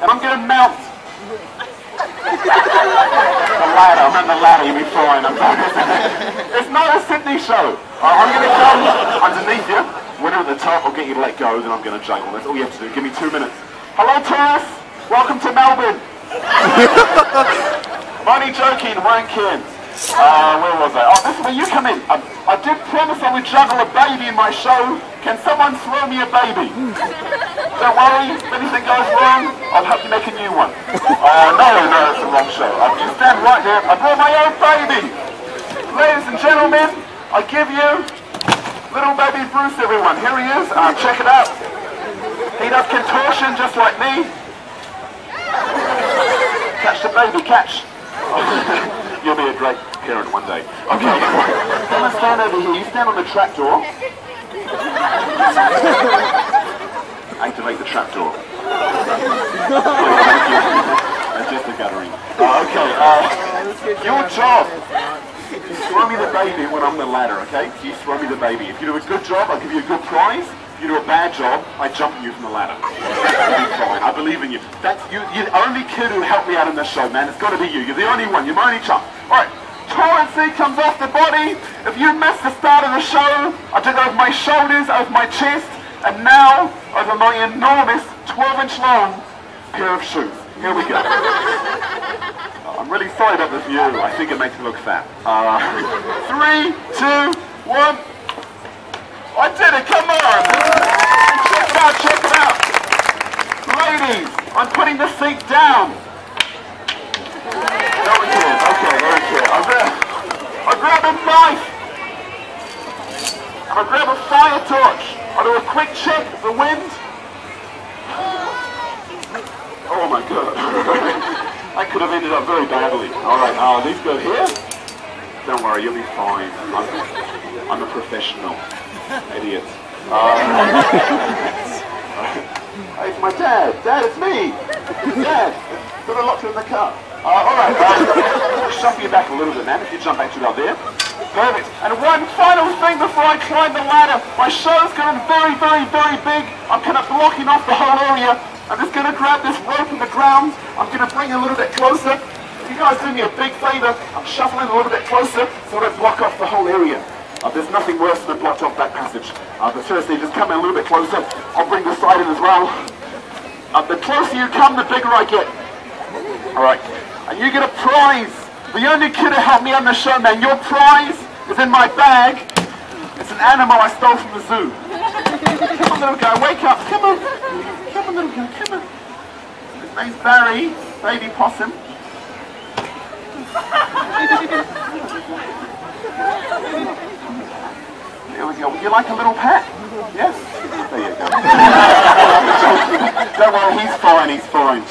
and I'm to melt. the ladder. I'm on the ladder, you'll be fine. I'm it's not a Sydney show. I'm to come underneath you. Winner at the top, I'll get you to let go, then I'm going to juggle. That's all you have to do. Give me two minutes. Hello, tourists. Welcome to Melbourne. I'm only joking, Rankin. Uh, where was I? Oh, this is where you come in. I, I did promise I would juggle a baby in my show. Can someone throw me a baby? Don't worry, if anything goes wrong, I'll help you make a new one. Oh, no, no, it's the wrong show. Uh, just stand right there. I brought my own baby. Ladies and gentlemen, I give you little baby Bruce, everyone. Here he is. Uh, check it out. He does contortion just like me. Catch the baby, catch. You'll be a great parent one day. Okay. Come and stand over here. You stand on the trapdoor. Activate the trapdoor. That's just a gathering. Uh, okay. Uh, your job. You throw me the baby when I'm the ladder, okay? You throw me the baby. If you do a good job, I'll give you a good prize. If you do a bad job, I jump you from the ladder. I believe in you. That's you. You're the only kid who helped me out in this show, man. It's got to be you. You're the only one. You're my only chump. All right. Torrency comes off the body. If you missed the start of the show, I took over my shoulders, over my chest, and now over my enormous 12-inch long pair of shoes. Here we go. I'm really sorry about the view. I think it makes me look fat. Uh, three, two, one. I did it. Come on. Check it out. Check it out. Ladies, I'm putting the seat down. Very good. Okay, I grab, a knife. I grab a fire torch. I do a quick check of the wind. Oh my god. I could have ended up very badly. Alright, uh, these go here. Don't worry, you'll be fine. I'm, I'm a professional. Idiot. Uh, it's my dad. Dad, it's me. Dad. Got a locked in the car. Uh, alright, uh, shuffle you back a little bit, man, if you jump back to about there. Perfect. And one final thing before I climb the ladder. My show's going very, very, very big. I'm kind of blocking off the whole area. I'm just going to grab this rope from the ground. I'm going to bring it a little bit closer. You guys do me a big favor. I'm shuffling a little bit closer so I block off the whole area. Uh, there's nothing worse than blocked off that passage. Uh, but seriously, just come in a little bit closer. I'll bring the side in as well. Uh, the closer you come, the bigger I get. All right. And you get a prize. The only kid who helped me on the show, man. Your prize is in my bag. It's an animal I stole from the zoo. Come on, little guy. Wake up. Come on. Come on, little guy. Come on. His name's Barry. Baby possum. There we go. Would you like a little pet? Yes? There you go. Don't worry, he's fine, he's fine.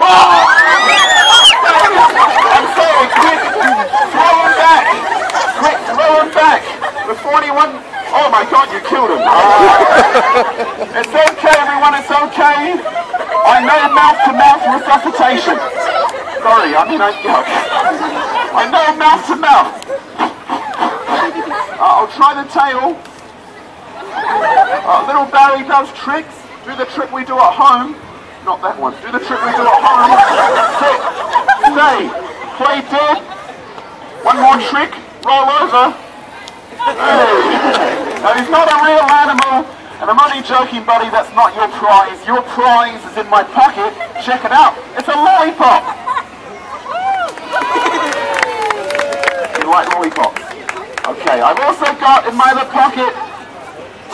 Oh! I'm sorry, quick! Throw him back! Quick, throw him back! Before anyone... Oh my god, you killed him! Uh, it's okay, everyone, it's okay. I know mouth-to-mouth resuscitation. Sorry, I mean, I... I know mouth-to-mouth. Uh, I'll try the tail. Uh, little Barry does tricks. Do the trick we do at home. Not that one. Do the trick we do at home. Sit. Stay. Play dead. One more trick. Roll over. Hey. Now, he's not a real animal. And I'm only joking, buddy. That's not your prize. Your prize is in my pocket. Check it out. It's a lollipop. You like lollipops? Okay, I've also got in my other pocket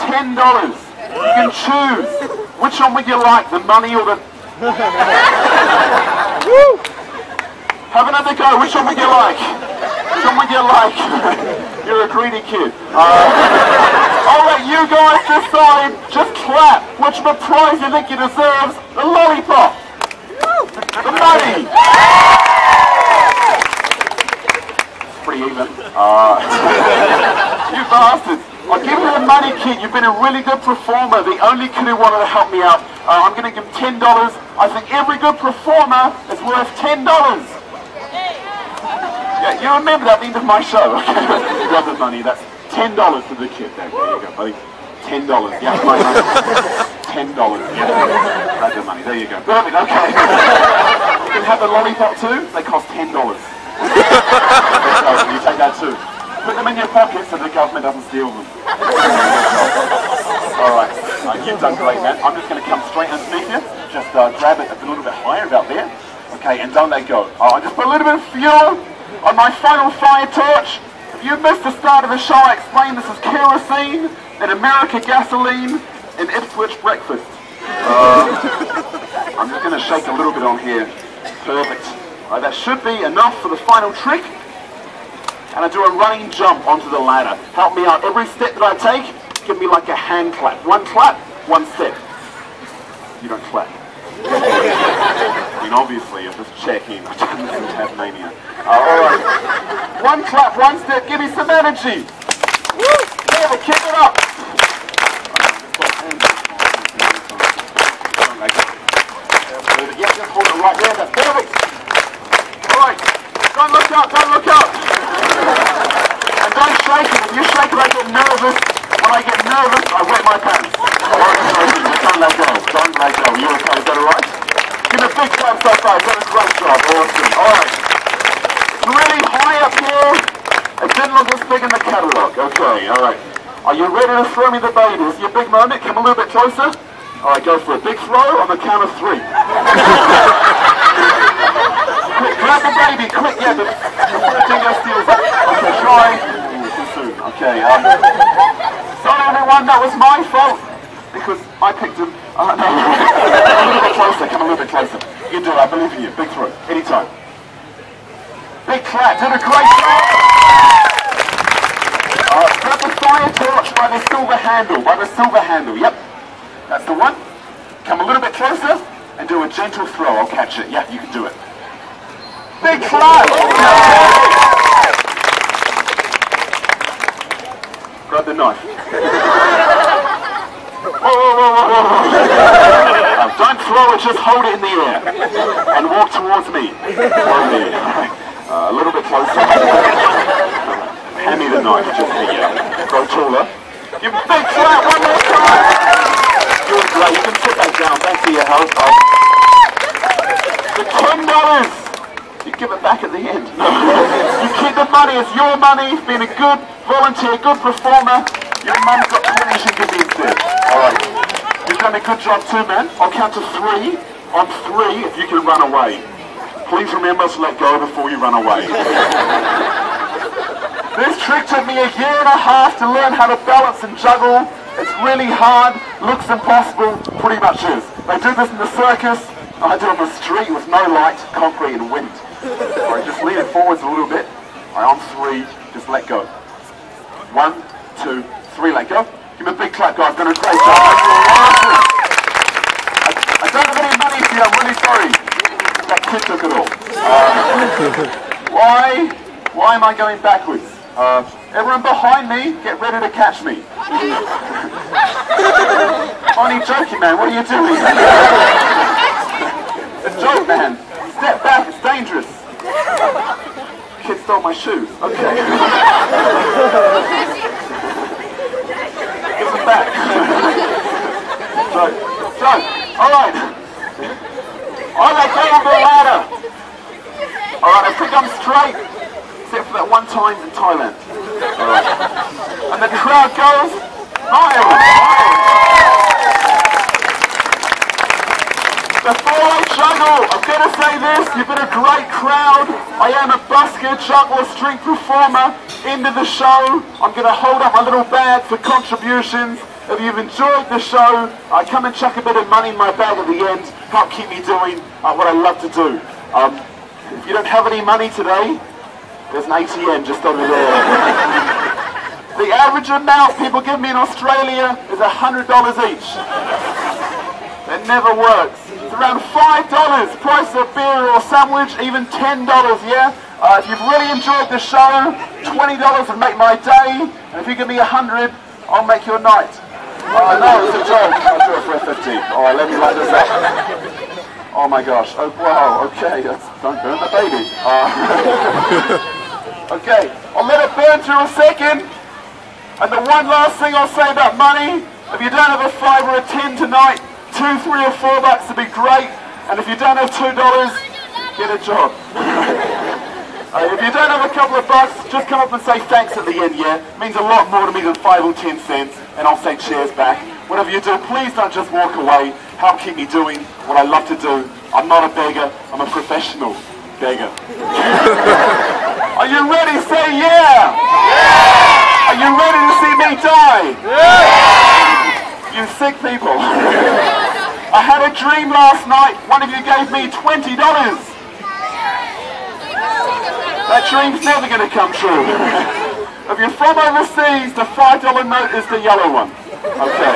ten dollars. You can choose. Which one would you like, the money or the... Have another go. Which one would you like? Which one would you like? You're a greedy kid. Uh, I'll let you guys decide. Just clap. Which the prize you think you deserves? The lollipop. The money. It's Pretty even. Uh, you bastards. I'll give you the money, kid. You've been a really good performer. The only kid who wanted to help me out. Uh, I'm going to give him $10. I think every good performer is worth $10. Yeah, you remember that at the end of my show. Okay? the money. That's $10 to the kid. There, there you go, buddy. $10. Yeah, my ten dollars. Yeah, grab the money. There you go. Perfect. Okay. you can have the lollipop too. They cost ten dollars. you take that too. Put them in your pocket so the government doesn't steal them. All right. Uh, you've done great, man. I'm just going to come straight underneath you. Just uh, grab it a little bit higher about there. Okay, and don't let go. Uh, just put a little bit of fuel on my final fire torch. If you missed the start of the show, I explained this is kerosene in America gasoline in Ipswich breakfast. Uh, I'm just going to shake a little bit on here. Perfect. Right, that should be enough for the final trick. And I do a running jump onto the ladder. Help me out. Every step that I take, give me like a hand clap. One clap, one step. You don't clap. Mean, obviously, I'm just checking. I don't live in Tasmania. Uh, all right. One clap, one step. Give me some energy. Woo! Yeah, keep it up. Yeah, just hold it right there. That's perfect. All right. Don't look. Don't look. And don't shake it. If you shake it, I get nervous. When I get nervous, I wet my pants. All right, don't let go. Don't let go. You okay? Is that all right? Big clap so far. You've done a great job. Awesome. All right. Really high up here. It didn't look as big in the catalogue. Okay, all right. Are you ready to throw me the babies? Your big moment. Come a little bit closer. All right, go for a big throw on the count of three. quick, grab the baby, quick, yeah, the dingo steals it. Okay, try. Ooh, too soon. Okay, um, sorry everyone, that was my fault. Because I picked him. Uh, no. come a little bit closer, come a little bit closer. You do it, I believe in you. Big throw, anytime. Big clap, did a great job. Uh, grab the fire torch by the silver handle, by the silver handle, yep. That's the one. Come a little bit closer and do a gentle throw. I'll catch it. Yeah, you can do it. Big clap! Grab the knife. Uh, don't throw it, just hold it in the air. And walk towards me. Uh, a little bit closer. Hand me the knife, just here. Go taller. A big clap one more time. Doing great. You can put that down. Thanks for your help. Um, the ten dollars. You give it back at the end. You keep the money. It's your money. Being a good volunteer, good performer. Your mum's got twenty she can be instead. All right. You've done a good job too, man. I'll count to three. On three, if you can run away. Please remember to let go before you run away. This trick took me a year and a half to learn how to balance and juggle. It's really hard, looks impossible, pretty much is. They do this in the circus, I do it on the street with no light, concrete and wind. Alright, just lean it forwards a little bit. Alright, on three, just let go. One, two, three, let go. Give me a big clap, guys. Done a great job. I, I don't have any money for you, I'm really sorry. That kid took it all. Uh, why? Why am I going backwards? Uh, everyone behind me, get ready to catch me. Only joking, man. What are you doing? it's a joke, man. Step back. It's dangerous. Kid stole my shoes. Okay. Give them back. So, so, all right. I let go of the ladder. All right, I think I'm straight, except for that one time in Thailand. All right. And the crowd goes, Miles, Before I juggle, I'm going to say this, you've been a great crowd. I am a busker, juggler, street performer. Into the show, I'm going to hold up my little bag for contributions. If you've enjoyed the show, uh, come and chuck a bit of money in my bag at the end. Help keep me doing uh, what I love to do. Um, if you don't have any money today, there's an ATM just over there. the average amount people give me in Australia is $100 each. It never works. It's around $5, price of beer or sandwich, even $10, yeah? Uh, if you've really enjoyed the show, $20 would make my day. And if you give me 100 I'll make your night. Oh, no, it's a joke. I'll do it for a 50. All right, let me light this up. Oh my gosh. Oh, wow. Okay. Don't burn the baby. Uh, okay. I'll let it burn for a second. And the one last thing I'll say about money, if you don't have a five or a ten tonight, two, three, or four bucks would be great. And if you don't have two dollars, get a job. Uh, if you don't have a couple of bucks, just come up and say thanks at the end, yeah? It means a lot more to me than five or ten cents, and I'll say cheers back. Whatever you do, please don't just walk away. Help keep me doing what I love to do. I'm not a beggar, I'm a professional beggar. Are you ready? Say yeah! yeah! Are you ready to see me die? Yeah! You sick people. I had a dream last night. One of you gave me $20. That dream's never going to come true. if you're from overseas, the $5 note is the yellow one. Okay.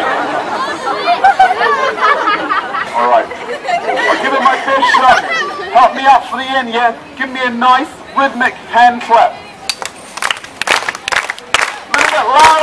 Alright. I'll give it my best shot. Help me up for the end, yeah? Give me a nice rhythmic hand clap. A little bit louder.